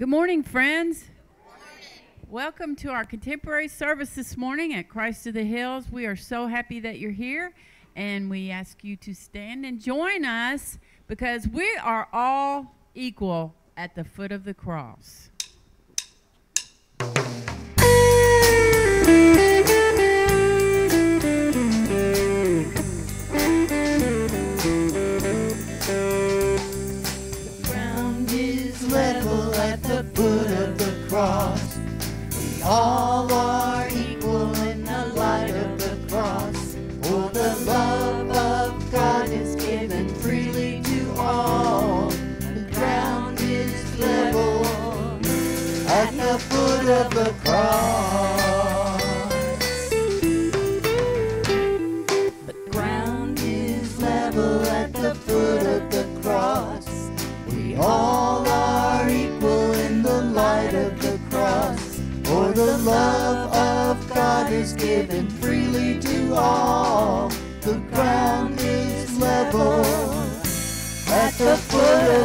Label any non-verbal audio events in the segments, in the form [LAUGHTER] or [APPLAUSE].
Good morning, friends. Welcome to our contemporary service this morning at Christ of the Hills. We are so happy that you're here, and we ask you to stand and join us because we are all equal at the foot of the cross.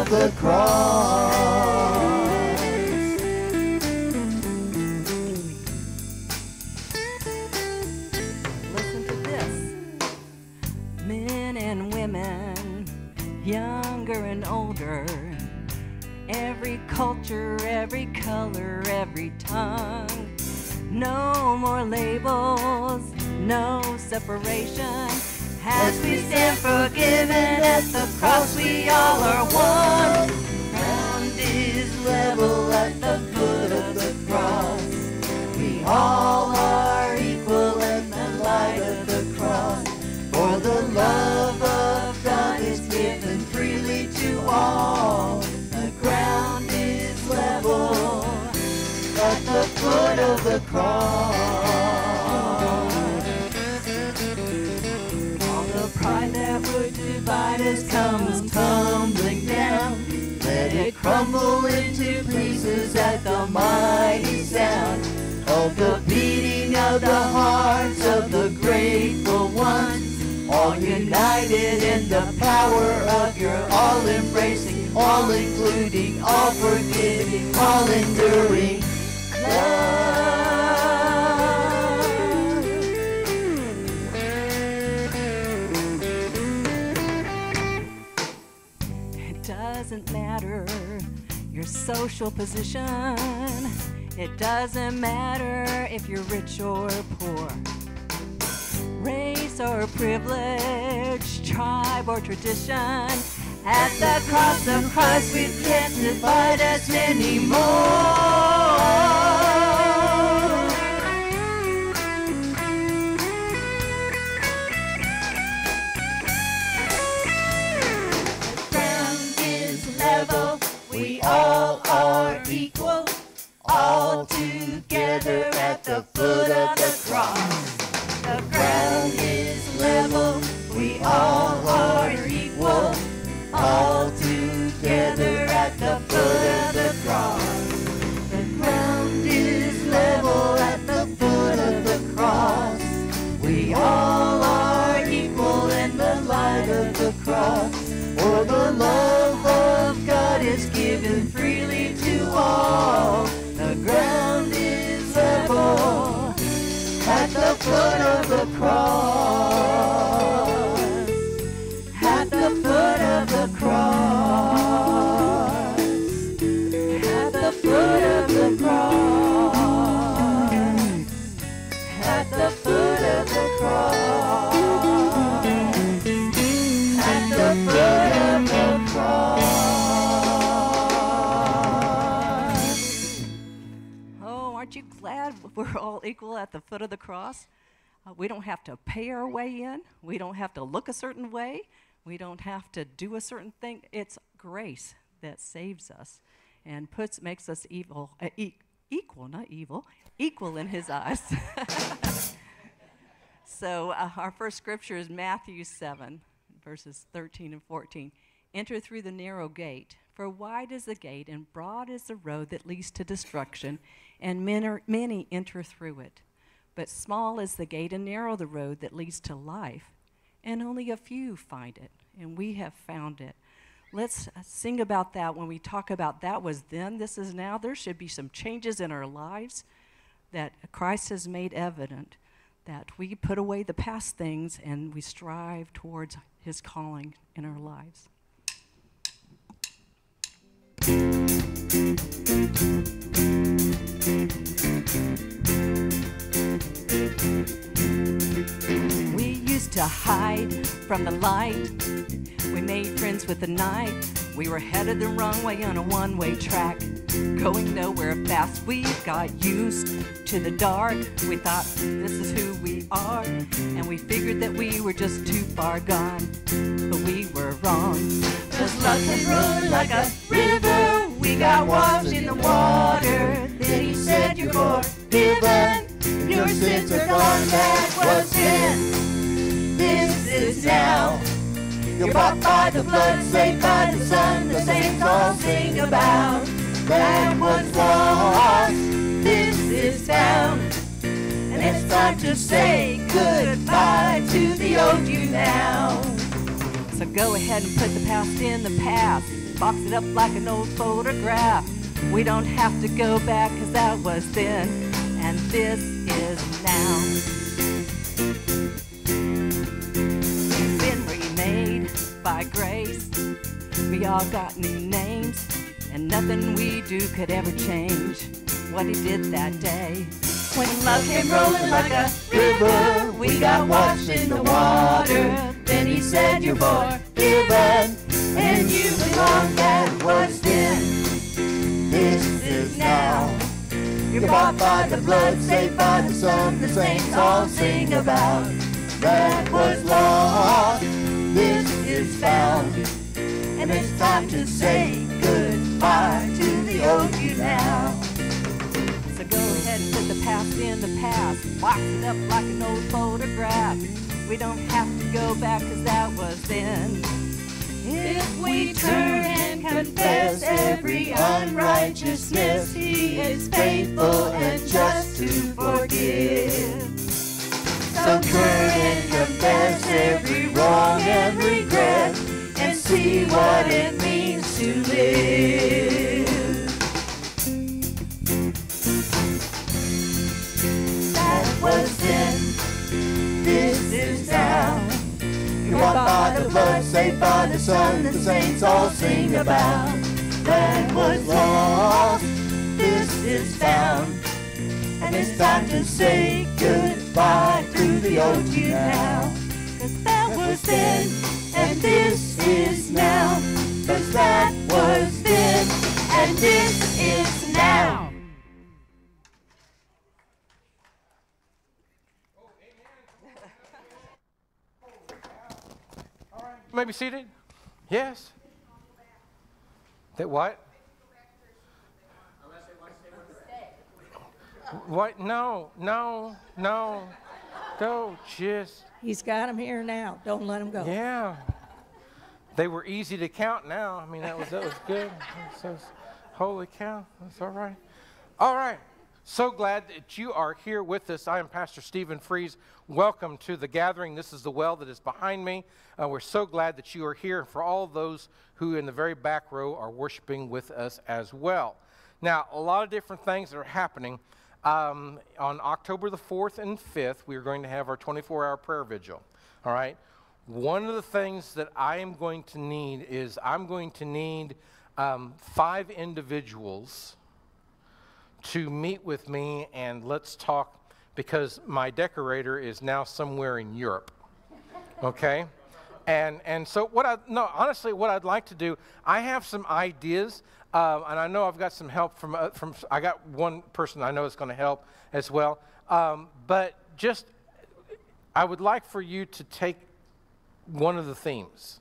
The cross. Listen to this. Men and women, younger and older, every culture, every color, every tongue. No more labels, no separation. As we stand forgiven at the cross, we all are one. ground is level at the foot of the cross. We all are equal in the light of the cross. For the love of God is given freely to all. The ground is level at the foot of the cross. Us comes tumbling down. Let it crumble into pieces at the mighty sound of the beating of the hearts of the grateful ones. All united in the power of your all embracing, all including, all forgiving, all enduring love. Social position. It doesn't matter if you're rich or poor. Race or privilege, tribe or tradition. At the cross of Christ, we can't divide us anymore. The foot of the foot of the cross. Equal at the foot of the cross? Uh, we don't have to pay our way in. We don't have to look a certain way. We don't have to do a certain thing. It's grace that saves us and puts makes us evil, uh, e- equal, not evil, equal in His eyes. [LAUGHS] so uh, our first scripture is Matthew 7, verses 13 and 14. Enter through the narrow gate, for wide is the gate and broad is the road that leads to destruction, and are, many enter through it. But small is the gate and narrow the road that leads to life, and only a few find it, and we have found it. let's uh, sing about that when we talk about that was then, this is now. There should be some changes in our lives that Christ has made evident, that we put away the past things and we strive towards his calling in our lives. To hide from the light. We made friends with the night. We were headed the wrong way on a one way track. Going nowhere fast, we got used to the dark. We thought this is who we are, and we figured that we were just too far gone. But we were wrong. Cause love can run like a river. We got washed in the water. Then he said, You're forgiven. Your sins are gone. That was then. This is now. You're bought by the blood, saved by the Son. The saints all sing about. That was lost. This is found. And it's time to say goodbye to the old you now. So go ahead and put the past in the past. Box it up like an old photograph. We don't have to go back cause that was then and this is now. By grace. We all got new names and nothing we do could ever change what he did that day. When love came rolling like a river, we got washed in the water. Then he said, You're forgiven, and you belong. That was then. This is now. You're bought by the blood, saved by the Son. The saints all sing about. That was lost. This is. And it's time to say goodbye to the old you now. So go ahead and put the past in the past. Box it up like an old photograph. We don't have to go back cause that was then. If we turn and confess every unrighteousness, He is faithful and just to forgive. So turn and confess every wrong and regret, and see what it means to live. That was then, this is now. You're by the blood, saved by the Son, the saints all sing about. That was lost, this is found. And it's time to say goodbye to the old you now. Cause that was then, and this is now. Cause that was then, and this is now. May be seated. Yes. That what? What? No, no, no. Don't just. He's got him here now. Don't let him go. Yeah. They were easy to count now. I mean, that was that was good. So, holy cow, that's all right. All right. So glad that you are here with us. I am Pastor Stephen Fries. Welcome to the gathering. This is the well that is behind me. Uh, we're so glad that you are here, and for all those who in the very back row are worshiping with us as well. Now, a lot of different things that are happening. Um, on October the 4th and 5th, we are going to have our 24 hour prayer vigil. All right? One of the things that I am going to need is I'm going to need um, five individuals to meet with me and let's talk because my decorator is now somewhere in Europe. Okay? And, and so what I no honestly what I'd like to do I have some ideas um, and I know I've got some help from uh, from I got one person I know is going to help as well. Um, but just I would like for you to take one of the themes.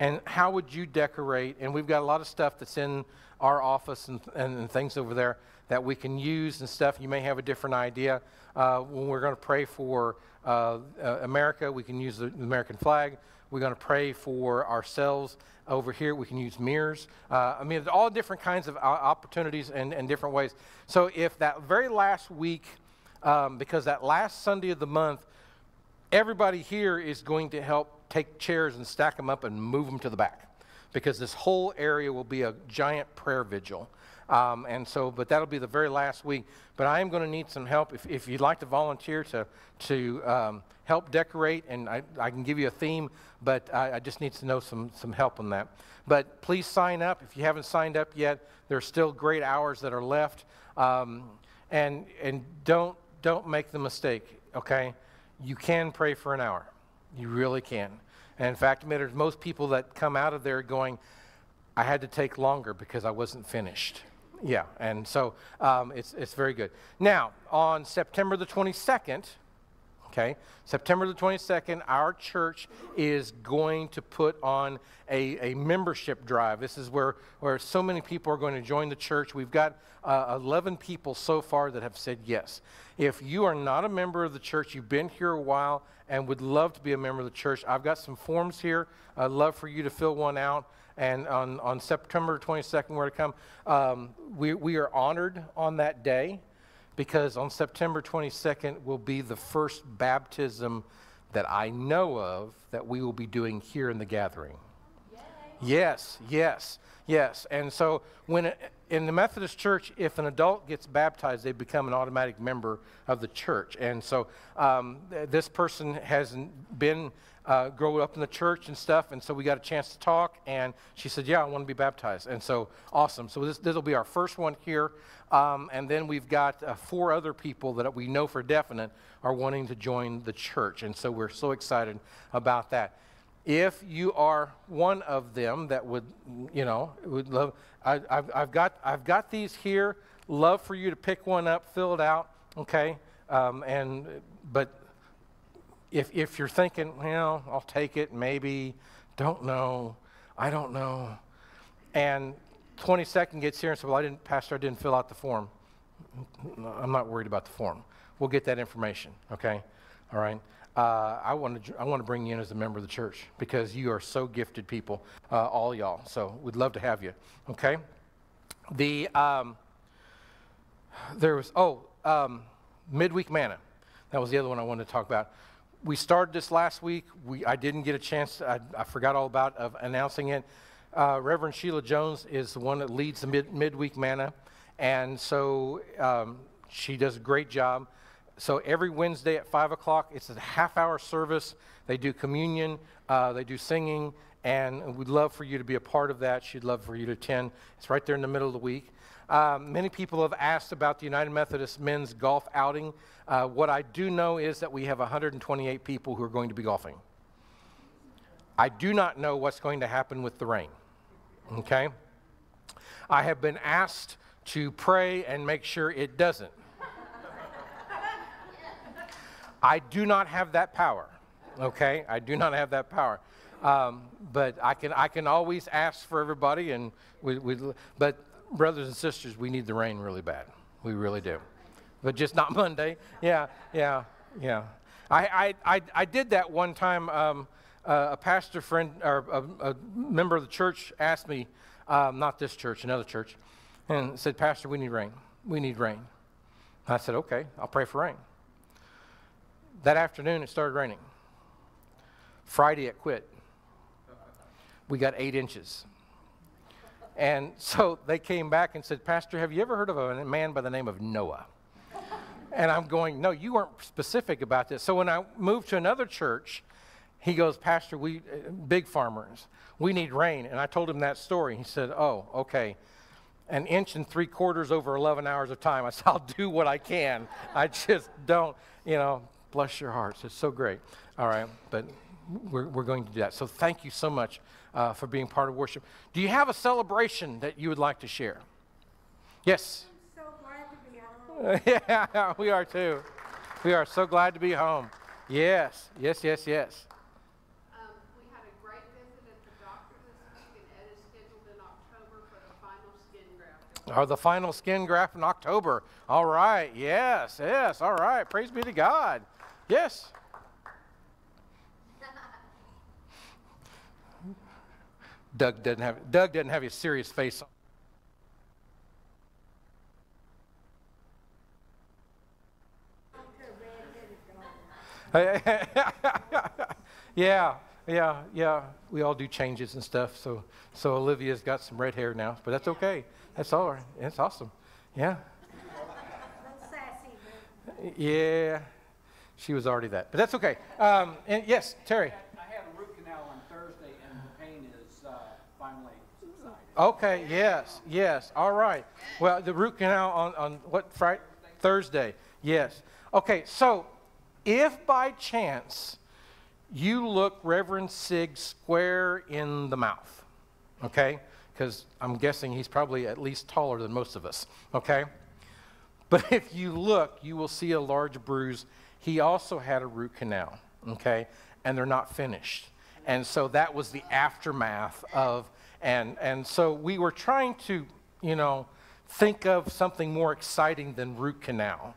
And how would you decorate? And we've got a lot of stuff that's in our office and, and, and things over there that we can use and stuff. You may have a different idea. Uh, when we're going to pray for uh, uh, america we can use the american flag. We're going to pray for ourselves over here we can use mirrors uh, i mean all different kinds of opportunities and, and different ways so if that very last week um, because that last sunday of the month everybody here is going to help take chairs and stack them up and move them to the back. because this whole area will be a giant prayer vigil. Um, and so, but that'll be the very last week. But I am going to need some help. If, if you'd like to volunteer to, to um, help decorate, and I, I can give you a theme, but I, I just need to know some, some help on that. But please sign up. If you haven't signed up yet, there are still great hours that are left. Um, and and don't, don't make the mistake, okay? You can pray for an hour. You really can. And in fact, there's most people that come out of there going, I had to take longer because I wasn't finished. Yeah, and so um, it's, it's very good. Now, on September the 22nd, okay, September the 22nd, our church is going to put on a, a membership drive. This is where, where so many people are going to join the church. We've got uh, 11 people so far that have said yes. If you are not a member of the church, you've been here a while and would love to be a member of the church, I've got some forms here. I'd love for you to fill one out. And on, on September 22nd, we're to come. Um, we, we are honored on that day because on September 22nd will be the first baptism that I know of that we will be doing here in the gathering. Yay. Yes, yes, yes. And so when in the Methodist Church, if an adult gets baptized, they become an automatic member of the church. And so um, this person hasn't been uh, grow up in the church and stuff. And so we got a chance to talk. And she said, Yeah, I want to be baptized. And so awesome. So this will be our first one here. Um, and then we've got uh, four other people that we know for definite are wanting to join the church. And so we're so excited about that. If you are one of them that would, you know, would love, I, have I've, got, I've got these here. Love for you to pick one up, fill it out, okay? Um, and, but if, if you're thinking, well, I'll take it, maybe, don't know, I don't know, and 22nd gets here and says, well, I didn't, Pastor, I didn't fill out the form. I'm not worried about the form. We'll get that information, okay? All right? Uh, I, want to, I want to bring you in as a member of the church because you are so gifted people, uh, all y'all. So we'd love to have you, okay? The, um, there was, oh, um, midweek manna. That was the other one I wanted to talk about we started this last week. We, I didn't get a chance, I, I forgot all about of announcing it. Uh, Reverend Sheila Jones is the one that leads the mid, midweek manna. And so um, she does a great job. So every Wednesday at 5 o'clock, it's a half hour service. They do communion, uh, they do singing, and we'd love for you to be a part of that. She'd love for you to attend. It's right there in the middle of the week. Um, many people have asked about the United Methodist men's golf outing. Uh, what I do know is that we have 128 people who are going to be golfing. I do not know what's going to happen with the rain. Okay? I have been asked to pray and make sure it doesn't. I do not have that power. Okay? I do not have that power. Um, but I can, I can always ask for everybody, and we, we, but brothers and sisters, we need the rain really bad. We really do. But just not [LAUGHS] Monday. Yeah, yeah, yeah. I, I, I, I did that one time. Um, uh, a pastor friend or a, a, member of the church asked me, um, not this church, another church, and said, Pastor, we need rain. We need rain. I said, okay, I'll pray for rain. That afternoon, it started raining. Friday, it quit. We got eight inches. And so they came back and said, Pastor, have you ever heard of a man by the name of Noah? And I'm going, No, you weren't specific about this. So when I moved to another church, he goes, Pastor, we, uh, big farmers, we need rain. And I told him that story. He said, Oh, okay. An inch and three quarters over 11 hours of time. I said, I'll do what I can. I just don't, you know, bless your hearts. It's so great. All right. But we're, we're going to do that. So thank you so much uh, for being part of worship. Do you have a celebration that you would like to share? Yes. So glad to be home. [LAUGHS] yeah, we are too. We are so glad to be home. Yes, yes, yes, yes. Um, we had a great visit at the doctor this week, and Ed is scheduled in October for the final skin graft. Or the final skin graft in October. All right. Yes, yes. All right. Praise be to God. Yes. Doug doesn't have Doug doesn't have a serious face on. [LAUGHS] yeah, yeah, yeah. We all do changes and stuff. So, so Olivia's got some red hair now, but that's okay. That's all right. It's awesome. Yeah. Yeah. She was already that, but that's okay. Um, and yes, Terry. I had a root canal on Thursday, and the pain is uh, finally subsided. Okay, yes, yes. All right. Well, the root canal on, on what Friday? Thursday. Yes. Okay, so if by chance you look Reverend Sig square in the mouth, okay? Because I'm guessing he's probably at least taller than most of us, okay? [LAUGHS] But if you look, you will see a large bruise. He also had a root canal, okay? And they're not finished. And so that was the aftermath of, and, and so we were trying to, you know, think of something more exciting than root canal.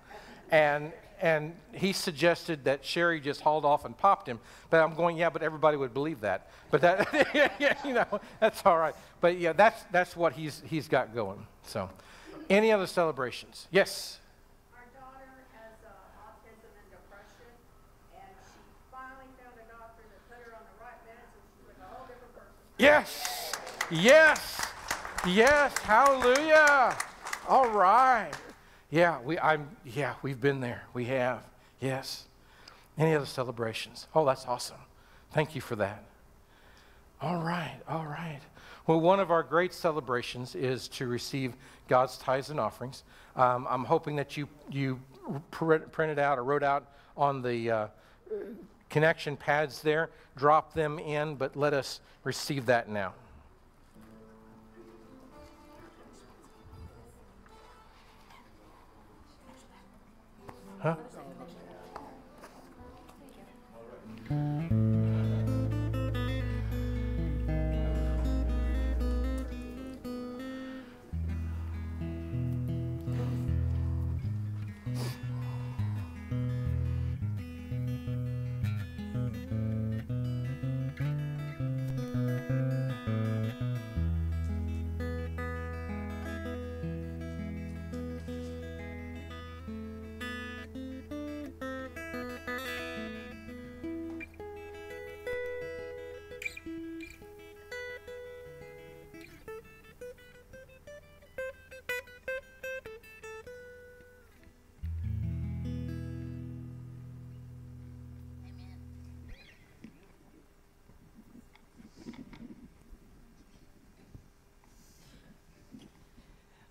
And, and he suggested that Sherry just hauled off and popped him. But I'm going, yeah, but everybody would believe that. But that, yeah, [LAUGHS] you know, that's all right. But yeah, that's, that's what he's, he's got going. So, any other celebrations? Yes. Our daughter has uh, autism and depression, and she finally found a doctor that put her on the right meds, and she's like a whole different person. Yes. Yes. Yes. Hallelujah. All right. Yeah, we I'm yeah, we've been there. We have. Yes. Any other celebrations? Oh, that's awesome. Thank you for that. All right. All right. Well, one of our great celebrations is to receive God's tithes and offerings. Um, I'm hoping that you you pr- printed out or wrote out on the uh, connection pads there. Drop them in, but let us receive that now. Huh?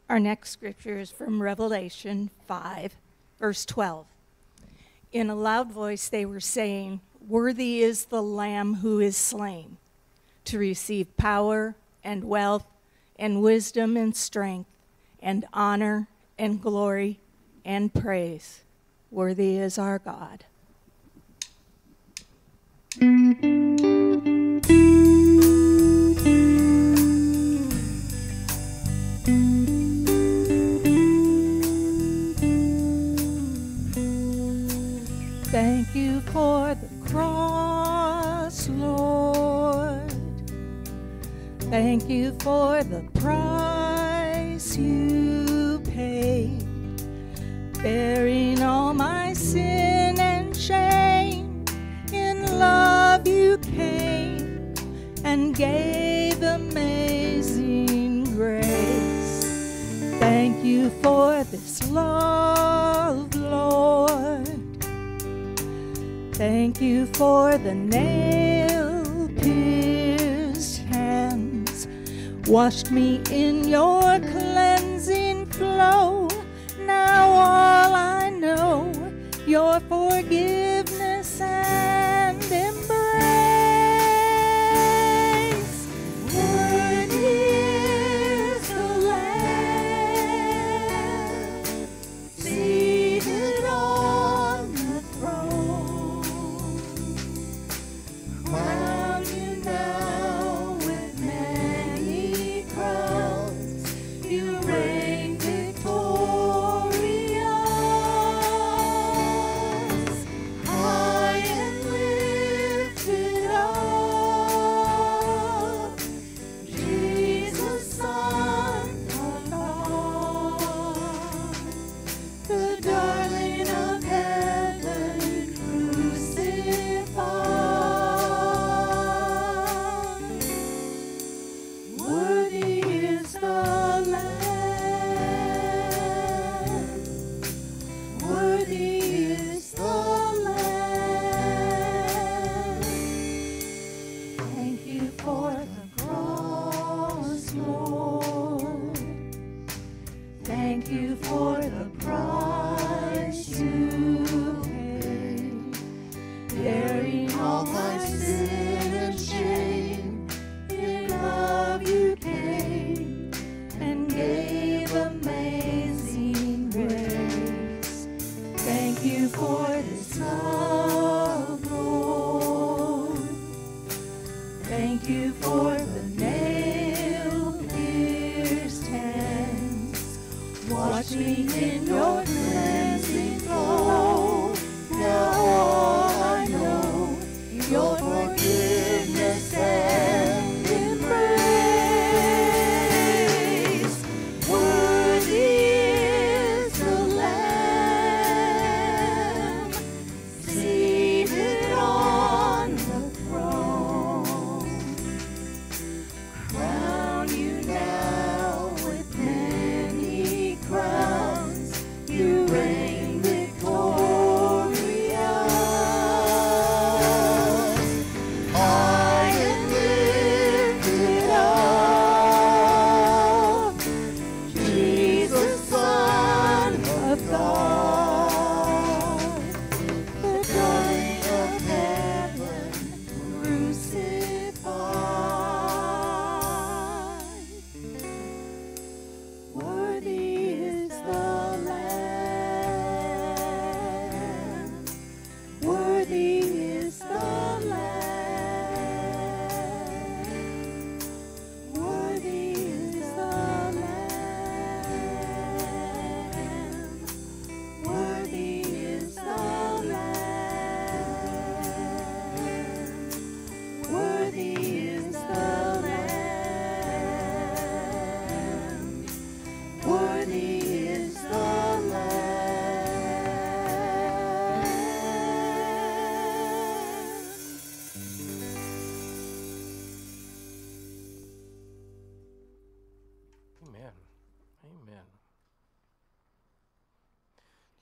Our next scripture is from Revelation 5, verse 12. In a loud voice, they were saying, Worthy is the Lamb who is slain to receive power and wealth and wisdom and strength and honor and glory and praise. Worthy is our God. Bearing all my sin and shame. In love you came and gave amazing grace. Thank you for this love, Lord. Thank you for the nail pierced hands, washed me in your cleansing flow. All I know, your forgiveness Thank you for the price you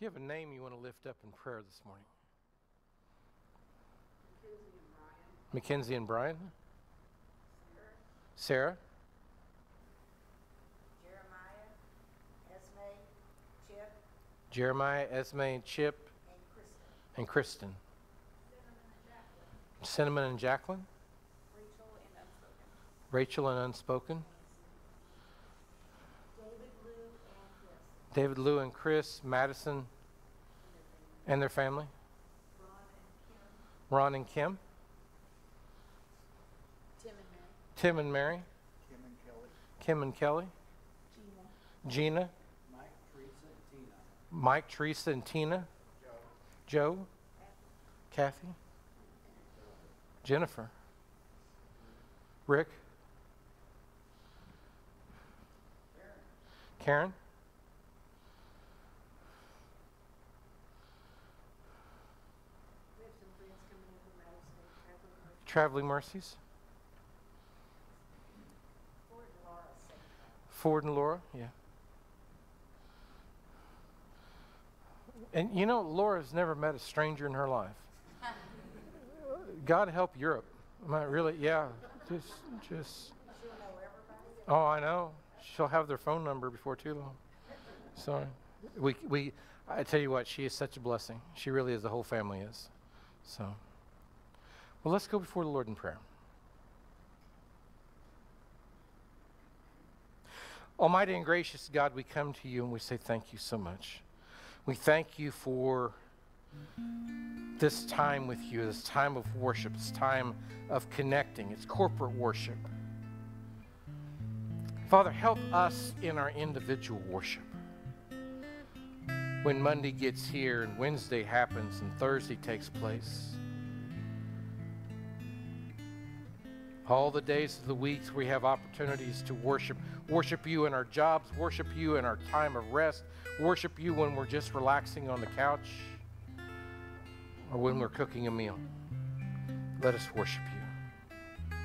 you have a name you want to lift up in prayer this morning? Mackenzie and Brian? Sarah? Jeremiah, Esme, Chip, Jeremiah, Esme, and Chip, and Kristen. and Kristen. Cinnamon and Jacqueline? Rachel and Unspoken. Rachel and Unspoken? David, Lou, and Chris. David, Lou, and Chris, Madison, and their family? Ron and Kim. Tim and Mary. Tim and Mary? Kim and Kelly, Kim and Kelly? Gina. Gina? Mike, Teresa, and Tina. Mike, Teresa, and Tina? Joe? Kathy? Jennifer? Rick? Karen? We have some friends coming in from out of state, Traveling Mercies? Ford and Laura. Ford and Laura? Yeah. And you know, Laura's never met a stranger in her life. [LAUGHS] God help Europe. Am I really? Yeah. Just, just. Oh, I know. She'll have their phone number before too long. So, we, we, I tell you what, she is such a blessing. She really is. The whole family is. So, well, let's go before the Lord in prayer. Almighty and gracious God, we come to you and we say thank you so much. We thank you for this time with you, this time of worship, this time of connecting. It's corporate worship. Father, help us in our individual worship. When Monday gets here and Wednesday happens and Thursday takes place, all the days of the weeks we have opportunities to worship. Worship you in our jobs worship you in our time of rest worship you when we're just relaxing on the couch or when we're cooking a meal. Let us worship you.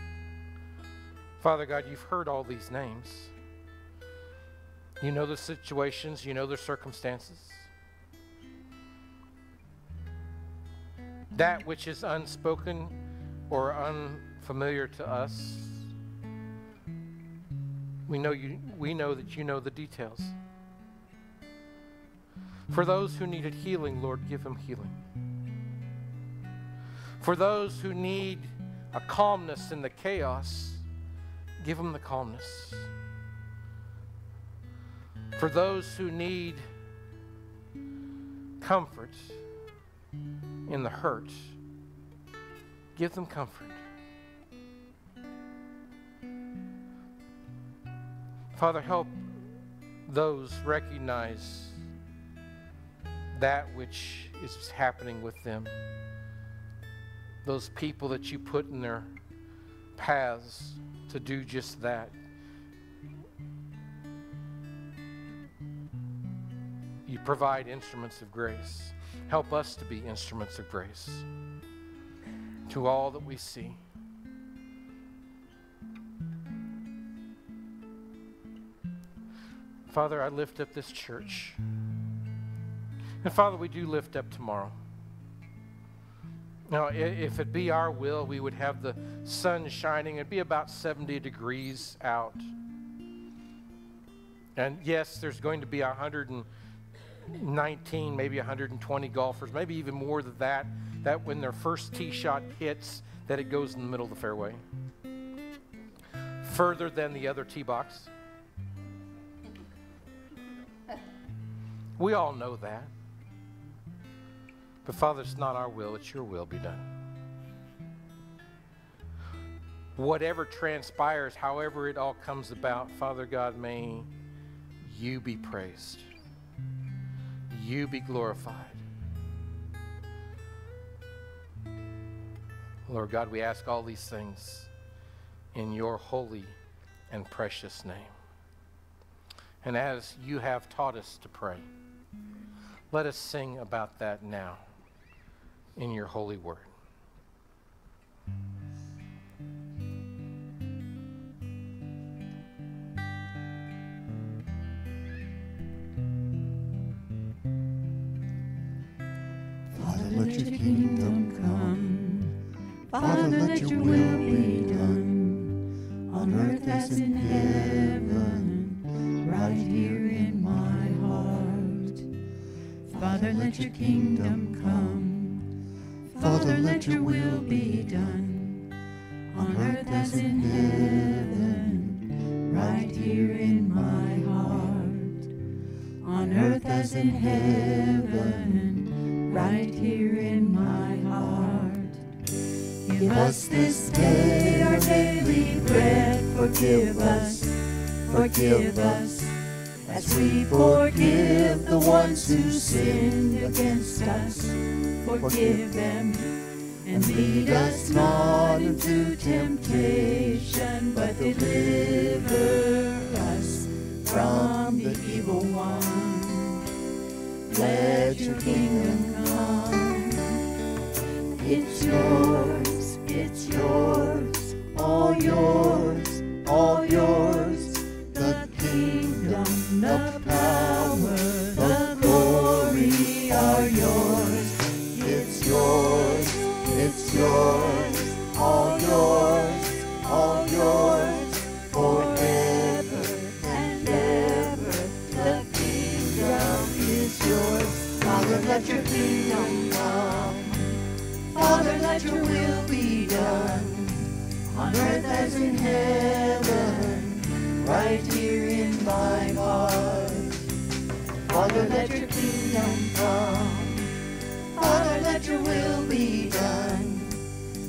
Father god you've heard all these names. You know the situations you know the circumstances. That which is unspoken or unfamiliar to us. We know you we know that you know the details. For those who needed healing, Lord, give them healing. For those who need a calmness in the chaos, give them the calmness. For those who need comfort in the hurt, give them comfort. Father, help those recognize that which is happening with them. Those people that you put in their paths to do just that. You provide instruments of grace. Help us to be instruments of grace to all that we see. Father, I lift up this church. And Father, we do lift up tomorrow. Now, if it be our will, we would have the sun shining. It'd be about 70 degrees out. And yes, there's going to be 119, maybe 120 golfers, maybe even more than that, that when their first tee shot hits, that it goes in the middle of the fairway. Further than the other tee box. We all know that. But Father, it's not our will, it's your will be done. Whatever transpires, however it all comes about, Father God, may you be praised. You be glorified. Lord God, we ask all these things in your holy and precious name. And as you have taught us to pray, let us sing about that now in your holy word. Your will be done on earth as in heaven, right here in my heart. On earth as in heaven, right here in my heart. Give us this day our daily bread. Forgive us, forgive us, as we forgive the ones who sinned against us. Forgive them, and lead us not into temptation, but deliver us from the evil one. Let your kingdom come. It's yours, it's yours, all yours, all yours. The kingdom, the power, Let your will be done on earth as in heaven, right here in my heart. Father, let your kingdom come. Father, let your will be done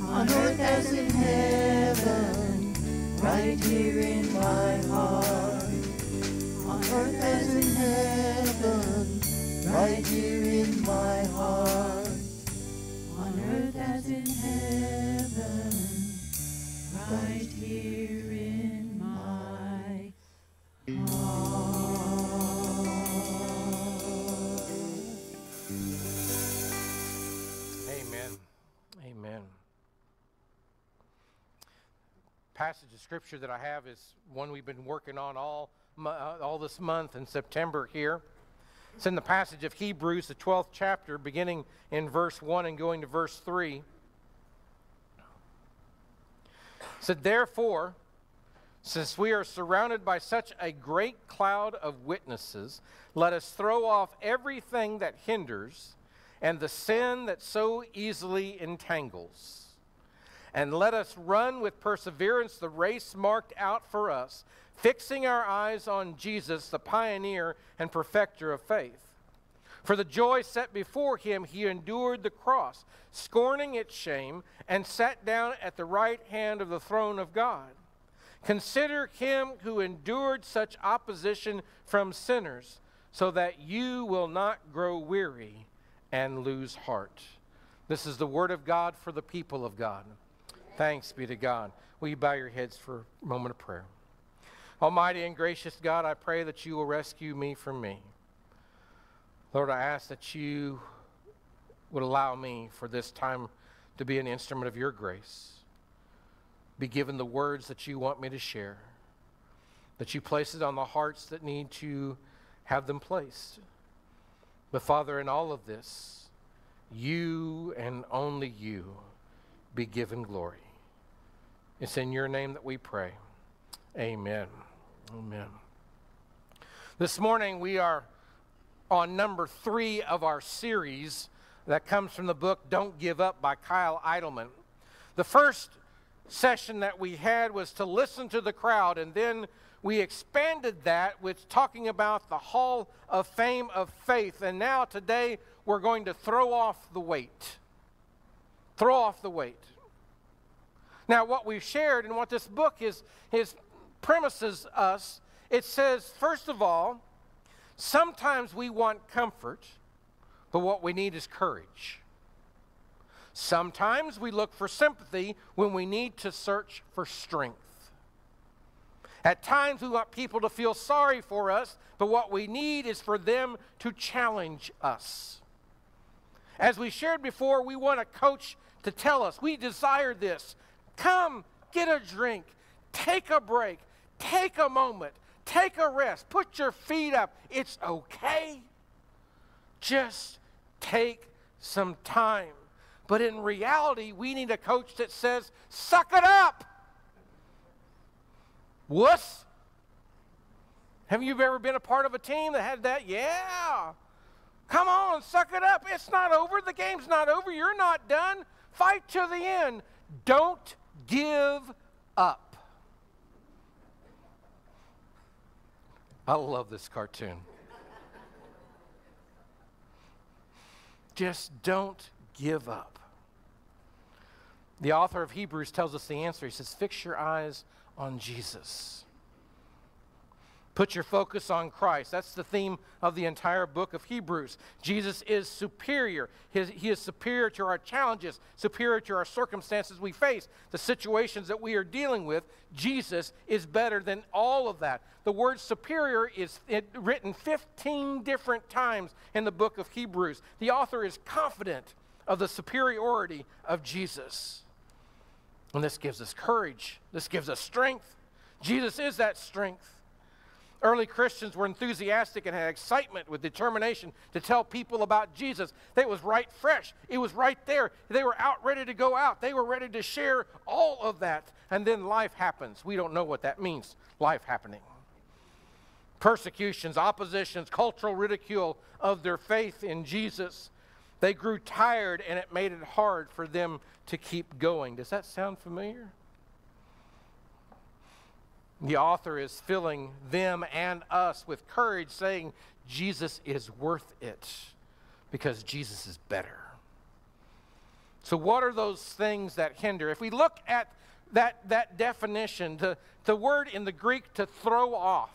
on earth as in heaven, right here in my heart. On earth as in heaven, right here in my heart. As in heaven, right here in my heart. Amen. Amen. Passage of scripture that I have is one we've been working on all uh, all this month in September here. It's in the passage of Hebrews, the 12th chapter, beginning in verse 1 and going to verse 3. It said, Therefore, since we are surrounded by such a great cloud of witnesses, let us throw off everything that hinders and the sin that so easily entangles. And let us run with perseverance the race marked out for us, fixing our eyes on Jesus, the pioneer and perfecter of faith. For the joy set before him, he endured the cross, scorning its shame, and sat down at the right hand of the throne of God. Consider him who endured such opposition from sinners, so that you will not grow weary and lose heart. This is the word of God for the people of God. Thanks be to God. Will you bow your heads for a moment of prayer? Almighty and gracious God, I pray that you will rescue me from me. Lord, I ask that you would allow me for this time to be an instrument of your grace, be given the words that you want me to share, that you place it on the hearts that need to have them placed. But Father, in all of this, you and only you be given glory. It's in your name that we pray. Amen. Amen. This morning we are on number three of our series that comes from the book Don't Give Up by Kyle Idleman. The first session that we had was to listen to the crowd, and then we expanded that with talking about the Hall of Fame of Faith. And now today we're going to throw off the weight. Throw off the weight. Now, what we've shared and what this book is, is premises us, it says, first of all, sometimes we want comfort, but what we need is courage. Sometimes we look for sympathy when we need to search for strength. At times we want people to feel sorry for us, but what we need is for them to challenge us. As we shared before, we want a coach to tell us, we desire this. Come, get a drink, take a break, take a moment, take a rest, put your feet up. It's okay. Just take some time. But in reality, we need a coach that says, suck it up. Wuss. Have you ever been a part of a team that had that? Yeah. Come on, suck it up. It's not over. The game's not over. You're not done. Fight to the end. Don't give up. I love this cartoon. Just don't give up. The author of Hebrews tells us the answer. He says, Fix your eyes on Jesus. Put your focus on Christ. That's the theme of the entire book of Hebrews. Jesus is superior. His, he is superior to our challenges, superior to our circumstances we face, the situations that we are dealing with. Jesus is better than all of that. The word superior is it, written 15 different times in the book of Hebrews. The author is confident of the superiority of Jesus. And this gives us courage, this gives us strength. Jesus is that strength. Early Christians were enthusiastic and had excitement with determination to tell people about Jesus. It was right fresh. It was right there. They were out ready to go out. They were ready to share all of that. And then life happens. We don't know what that means life happening. Persecutions, oppositions, cultural ridicule of their faith in Jesus. They grew tired and it made it hard for them to keep going. Does that sound familiar? The author is filling them and us with courage, saying, Jesus is worth it because Jesus is better. So, what are those things that hinder? If we look at that, that definition, the, the word in the Greek to throw off,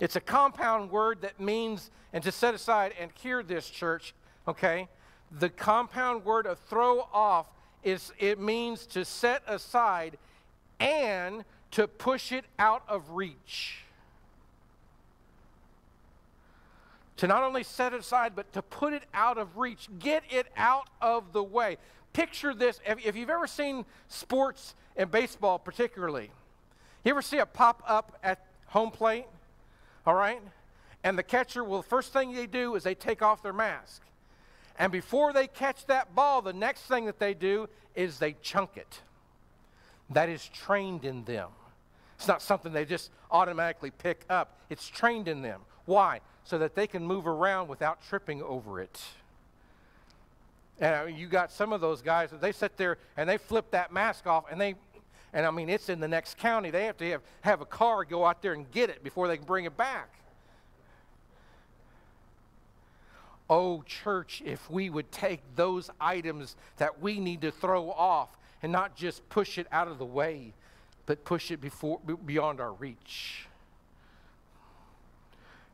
it's a compound word that means, and to set aside and hear this, church, okay? The compound word of throw off is it means to set aside and to push it out of reach. To not only set it aside, but to put it out of reach. Get it out of the way. Picture this if you've ever seen sports and baseball, particularly, you ever see a pop up at home plate? All right? And the catcher, well, the first thing they do is they take off their mask. And before they catch that ball, the next thing that they do is they chunk it. That is trained in them. It's not something they just automatically pick up, it's trained in them. Why? So that they can move around without tripping over it. And I mean, you got some of those guys that they sit there and they flip that mask off and they and I mean it's in the next county. They have to have, have a car go out there and get it before they can bring it back. Oh, church, if we would take those items that we need to throw off and not just push it out of the way, but push it before, beyond our reach.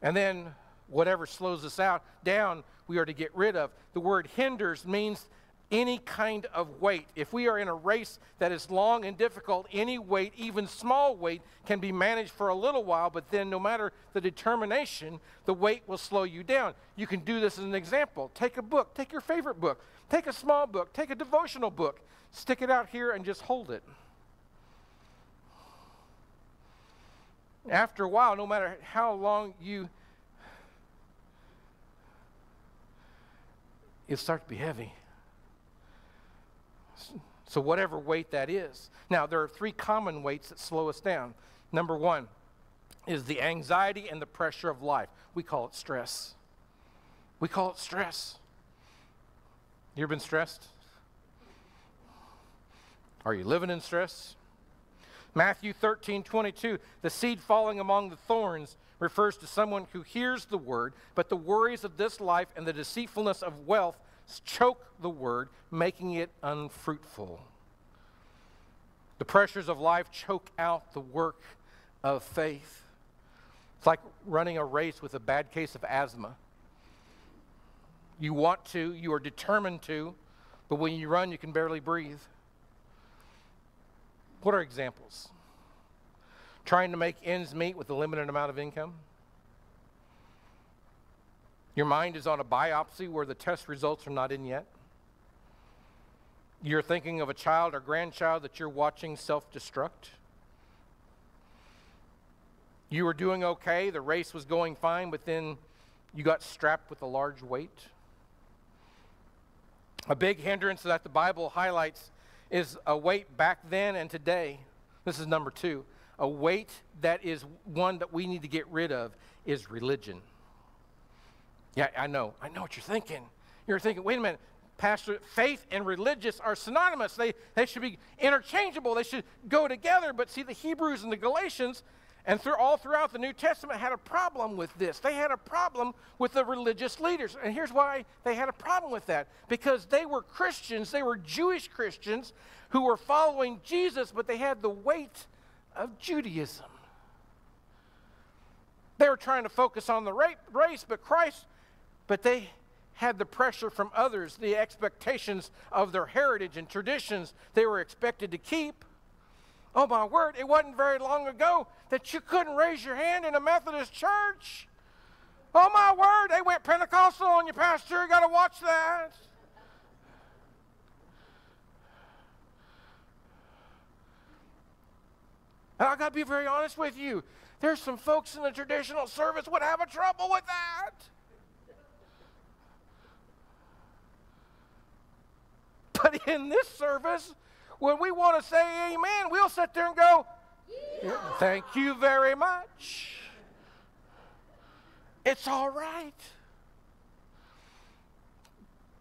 And then whatever slows us out down, we are to get rid of. The word hinders means any kind of weight. If we are in a race that is long and difficult, any weight, even small weight, can be managed for a little while, but then no matter the determination, the weight will slow you down. You can do this as an example. Take a book, take your favorite book, take a small book, take a devotional book, stick it out here and just hold it. After a while, no matter how long you it starts to be heavy. So, whatever weight that is. Now, there are three common weights that slow us down. Number one is the anxiety and the pressure of life. We call it stress. We call it stress. You ever been stressed? Are you living in stress? Matthew 13, 22, the seed falling among the thorns refers to someone who hears the word, but the worries of this life and the deceitfulness of wealth choke the word, making it unfruitful. The pressures of life choke out the work of faith. It's like running a race with a bad case of asthma. You want to, you are determined to, but when you run, you can barely breathe. What are examples? Trying to make ends meet with a limited amount of income. Your mind is on a biopsy where the test results are not in yet. You're thinking of a child or grandchild that you're watching self destruct. You were doing okay, the race was going fine, but then you got strapped with a large weight. A big hindrance that the Bible highlights is a weight back then and today. This is number two. A weight that is one that we need to get rid of is religion. Yeah, I know. I know what you're thinking. You're thinking, wait a minute, Pastor, faith and religious are synonymous. They, they should be interchangeable. They should go together. But see, the Hebrews and the Galatians, and through, all throughout the New Testament, had a problem with this. They had a problem with the religious leaders. And here's why they had a problem with that because they were Christians, they were Jewish Christians who were following Jesus, but they had the weight of Judaism. They were trying to focus on the race, but Christ but they had the pressure from others, the expectations of their heritage and traditions they were expected to keep. Oh, my word, it wasn't very long ago that you couldn't raise your hand in a Methodist church. Oh, my word, they went Pentecostal on you, Pastor. You got to watch that. And I got to be very honest with you. There's some folks in the traditional service would have a trouble with that. But in this service, when we want to say amen, we'll sit there and go, yeah. Thank you very much. It's all right.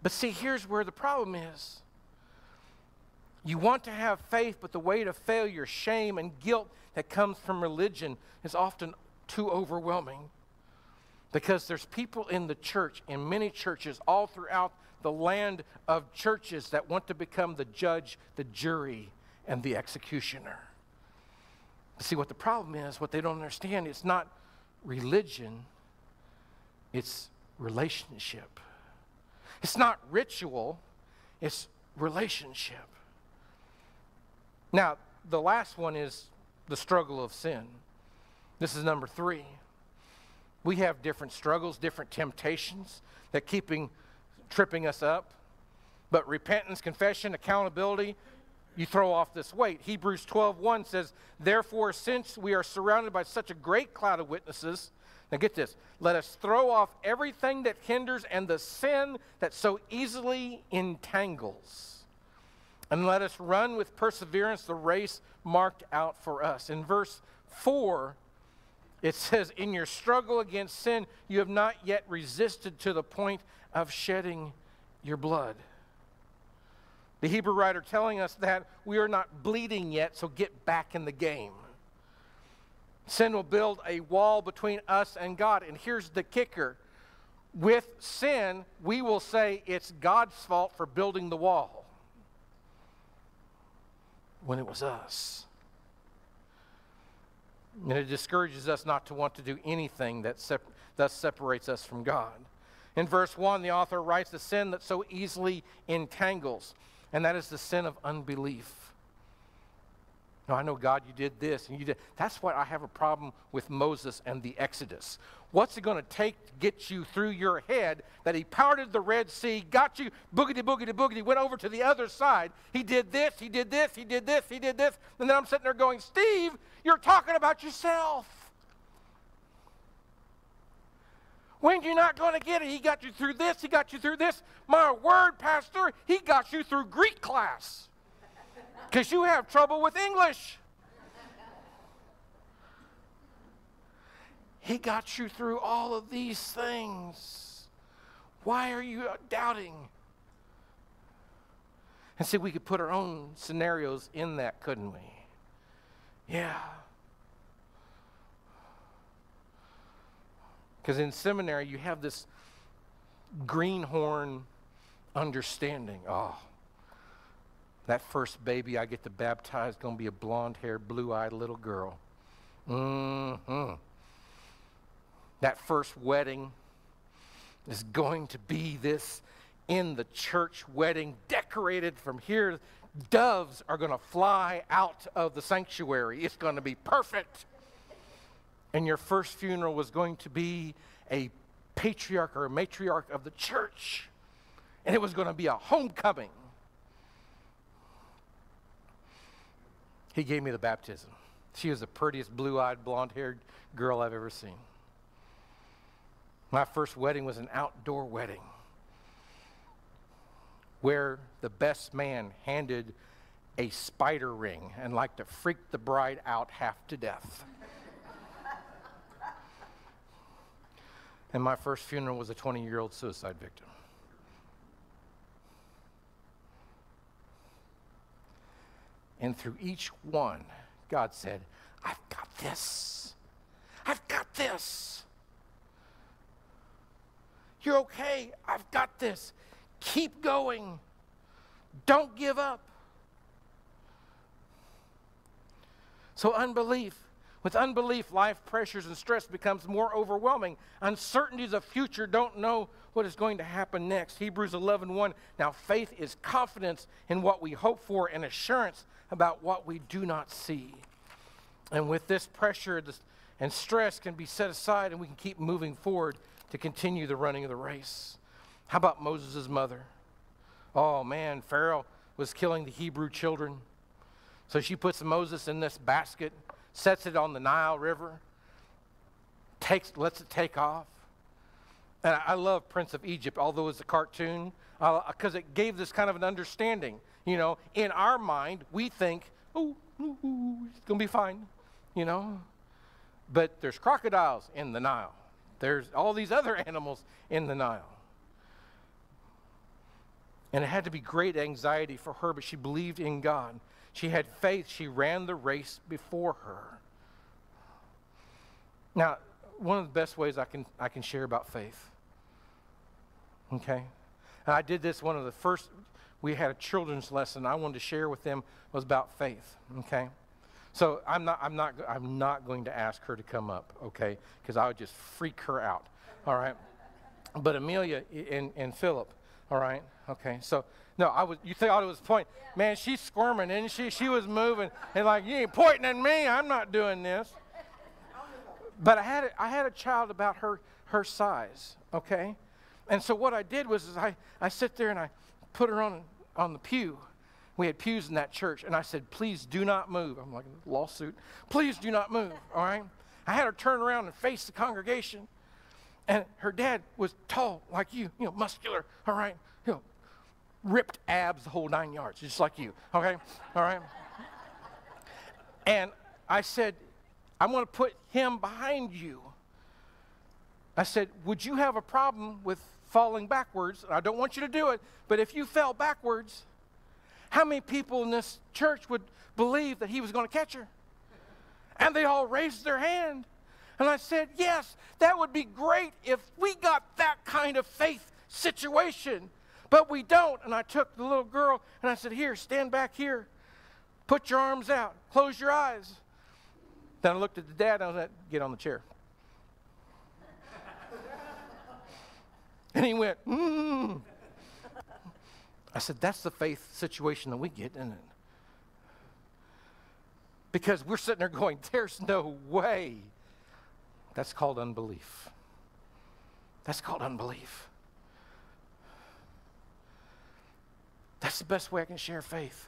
But see, here's where the problem is. You want to have faith, but the weight of failure, shame, and guilt that comes from religion is often too overwhelming. Because there's people in the church, in many churches all throughout the land of churches that want to become the judge, the jury, and the executioner. See, what the problem is, what they don't understand, it's not religion, it's relationship. It's not ritual, it's relationship. Now, the last one is the struggle of sin. This is number three. We have different struggles, different temptations that keeping tripping us up. But repentance, confession, accountability, you throw off this weight. Hebrews 12:1 says, "Therefore, since we are surrounded by such a great cloud of witnesses, now get this, let us throw off everything that hinders and the sin that so easily entangles. And let us run with perseverance the race marked out for us." In verse 4, it says, In your struggle against sin, you have not yet resisted to the point of shedding your blood. The Hebrew writer telling us that we are not bleeding yet, so get back in the game. Sin will build a wall between us and God. And here's the kicker with sin, we will say it's God's fault for building the wall when it was us. And it discourages us not to want to do anything that sep- thus separates us from God. In verse 1, the author writes the sin that so easily entangles, and that is the sin of unbelief. Now, I know, God, you did this and you did. That's why I have a problem with Moses and the Exodus. What's it going to take to get you through your head that he parted the Red Sea, got you boogity, boogity, boogity, went over to the other side? He did this, he did this, he did this, he did this. And then I'm sitting there going, Steve, you're talking about yourself. When you're not going to get it, he got you through this, he got you through this. My word, Pastor, he got you through Greek class because you have trouble with English. He got you through all of these things. Why are you doubting? And see, we could put our own scenarios in that, couldn't we? Yeah. Because in seminary, you have this greenhorn understanding. Oh, that first baby I get to baptize is going to be a blonde haired, blue eyed little girl. Mm-hmm. That first wedding is going to be this in the church wedding, decorated from here. Doves are going to fly out of the sanctuary. It's going to be perfect. And your first funeral was going to be a patriarch or a matriarch of the church. And it was going to be a homecoming. He gave me the baptism. She was the prettiest blue eyed, blonde haired girl I've ever seen. My first wedding was an outdoor wedding where the best man handed a spider ring and liked to freak the bride out half to death. And my first funeral was a 20 year old suicide victim. And through each one, God said, I've got this. I've got this. You're okay. I've got this. Keep going. Don't give up. So, unbelief. With unbelief, life pressures and stress becomes more overwhelming. Uncertainties of future don't know what is going to happen next. Hebrews 11:1. 1, now faith is confidence in what we hope for and assurance about what we do not see. And with this pressure this, and stress can be set aside and we can keep moving forward to continue the running of the race. How about Moses' mother? Oh man, Pharaoh was killing the Hebrew children. So she puts Moses in this basket, sets it on the Nile River, takes, lets it take off. And I love Prince of Egypt, although it's a cartoon, because uh, it gave this kind of an understanding. You know, in our mind, we think, oh, ooh, ooh, it's going to be fine, you know. But there's crocodiles in the Nile. There's all these other [LAUGHS] animals in the Nile. And it had to be great anxiety for her, but she believed in God. She had faith. She ran the race before her. Now, one of the best ways I can, I can share about faith. Okay? And I did this one of the first, we had a children's lesson I wanted to share with them was about faith. Okay? So I'm not, I'm not, I'm not going to ask her to come up, okay? Because I would just freak her out, all right? But Amelia and, and Philip, all right? Okay, so no, I was. You thought it was point, man? She's squirming, and she she was moving, and like you ain't pointing at me. I'm not doing this. But I had a, I had a child about her her size, okay, and so what I did was I I sit there and I put her on on the pew, we had pews in that church, and I said, please do not move. I'm like, lawsuit. Please do not move, all right? I had her turn around and face the congregation. And her dad was tall, like you, you know, muscular, all right? Ripped abs the whole nine yards, just like you, okay? All right? And I said, I'm going to put him behind you. I said, Would you have a problem with falling backwards? I don't want you to do it, but if you fell backwards, how many people in this church would believe that he was going to catch her? And they all raised their hand. And I said, Yes, that would be great if we got that kind of faith situation. But we don't. And I took the little girl and I said, Here, stand back here. Put your arms out. Close your eyes. Then I looked at the dad and I was like, get on the chair. [LAUGHS] and he went, mm. I said, that's the faith situation that we get, isn't it? Because we're sitting there going, there's no way. That's called unbelief. That's called unbelief. That's the best way I can share faith.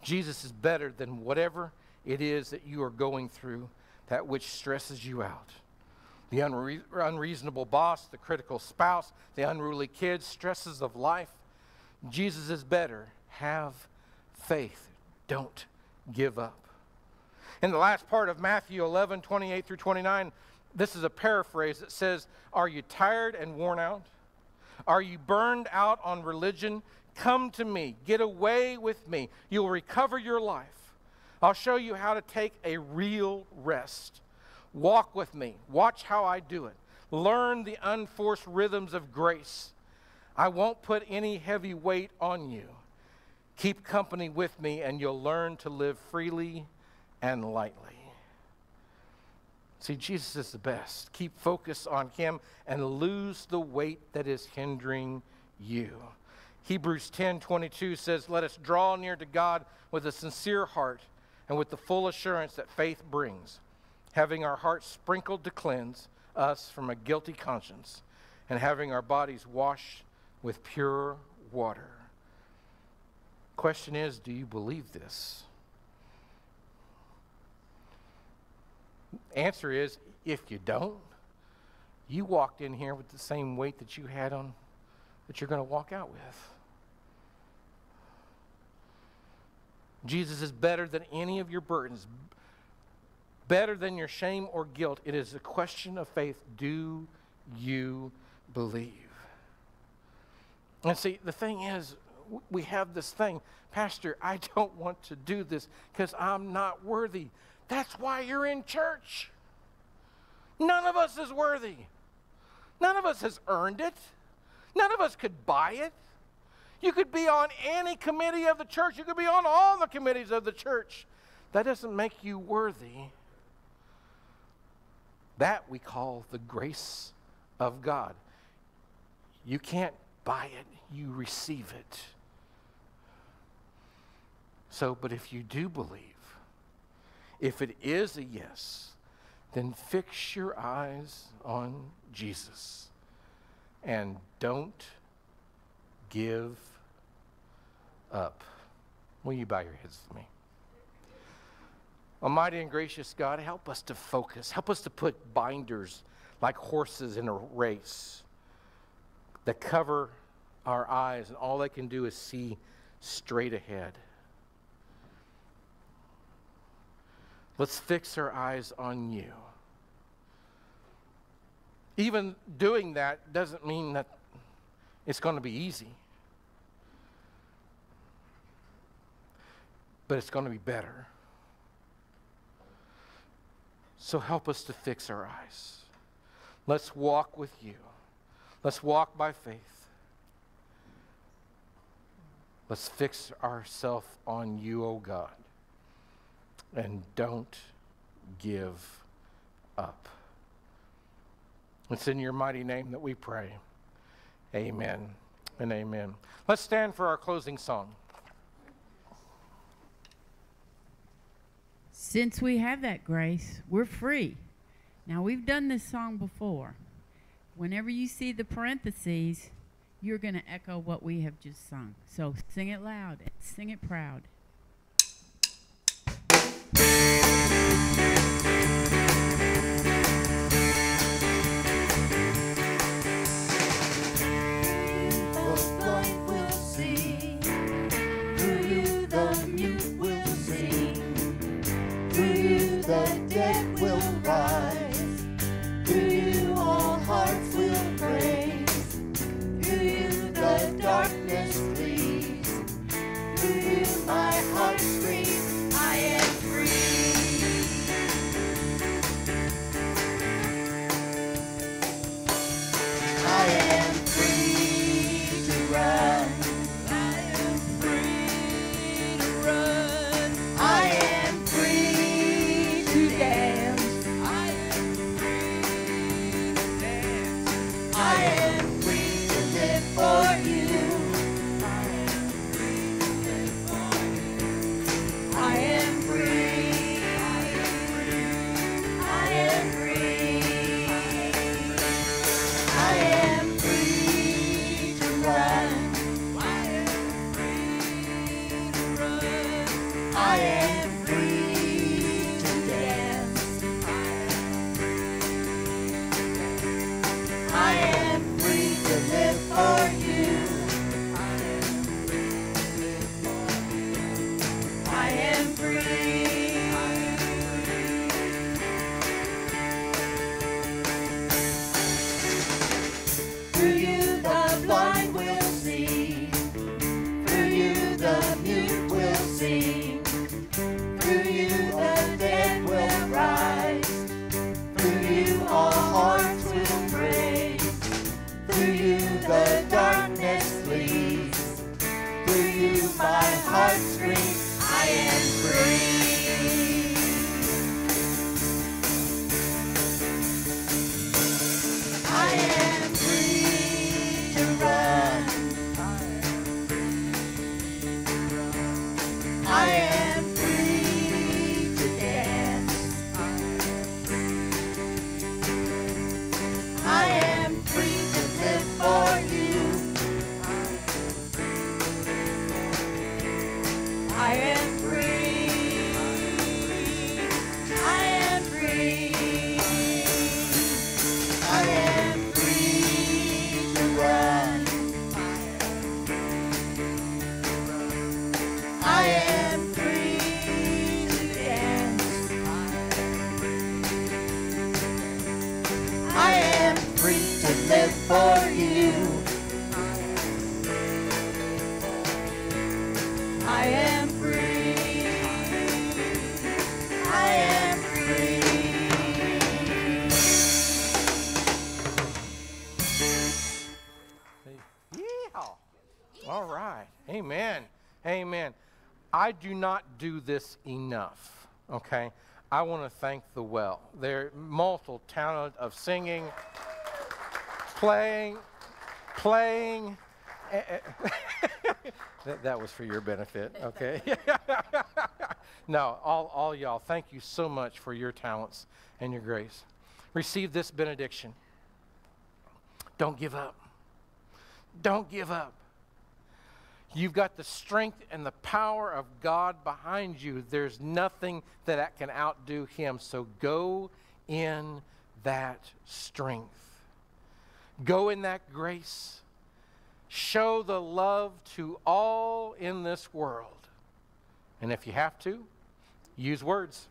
Jesus is better than whatever it is that you are going through, that which stresses you out. The unre- unreasonable boss, the critical spouse, the unruly kids, stresses of life. Jesus is better. Have faith. Don't give up. In the last part of Matthew 11, 28 through 29, this is a paraphrase that says, Are you tired and worn out? Are you burned out on religion? Come to me. Get away with me. You'll recover your life. I'll show you how to take a real rest. Walk with me. Watch how I do it. Learn the unforced rhythms of grace. I won't put any heavy weight on you. Keep company with me, and you'll learn to live freely and lightly. See, Jesus is the best. Keep focus on Him and lose the weight that is hindering you. Hebrews 10 22 says, Let us draw near to God with a sincere heart and with the full assurance that faith brings, having our hearts sprinkled to cleanse us from a guilty conscience, and having our bodies washed with pure water. Question is, do you believe this? Answer is, if you don't, you walked in here with the same weight that you had on that you're going to walk out with. Jesus is better than any of your burdens, better than your shame or guilt. It is a question of faith. Do you believe? And see, the thing is, we have this thing, Pastor, I don't want to do this because I'm not worthy. That's why you're in church. None of us is worthy. None of us has earned it. None of us could buy it. You could be on any committee of the church, you could be on all the committees of the church. That doesn't make you worthy. That we call the grace of God. You can't buy it, you receive it. So, but if you do believe, if it is a yes, then fix your eyes on Jesus and don't give up. Will you bow your heads to me? Almighty and gracious God, help us to focus. Help us to put binders like horses in a race that cover our eyes, and all they can do is see straight ahead. Let's fix our eyes on you. Even doing that doesn't mean that it's going to be easy, but it's going to be better. So help us to fix our eyes. Let's walk with you. Let's walk by faith. Let's fix ourselves on you, O oh God and don't give up. It's in your mighty name that we pray. Amen and amen. Let's stand for our closing song. Since we have that grace, we're free. Now, we've done this song before. Whenever you see the parentheses, you're going to echo what we have just sung. So sing it loud and sing it proud. Do not do this enough. Okay. I want to thank the well. Their multiple talent of singing, playing, playing. eh, eh. [LAUGHS] that, that was for your benefit. Okay. [LAUGHS] no, all, all y'all, thank you so much for your talents and your grace. Receive this benediction. Don't give up. Don't give up. You've got the strength and the power of God behind you. There's nothing that can outdo Him. So go in that strength, go in that grace. Show the love to all in this world. And if you have to, use words.